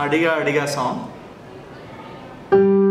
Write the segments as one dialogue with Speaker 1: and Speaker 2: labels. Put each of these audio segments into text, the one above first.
Speaker 1: Adiga Adiga song. thank you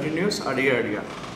Speaker 1: continues area area.